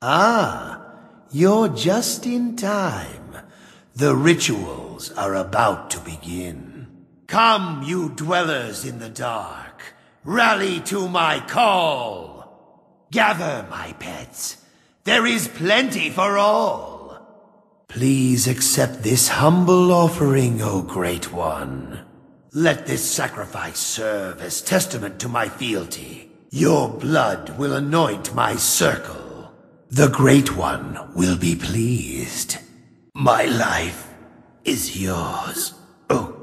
Ah, you're just in time. The rituals are about to begin. Come, you dwellers in the dark. Rally to my call. Gather, my pets. There is plenty for all. Please accept this humble offering, O Great One. Let this sacrifice serve as testament to my fealty. Your blood will anoint my circle. The Great One will be pleased. My life is yours, O One.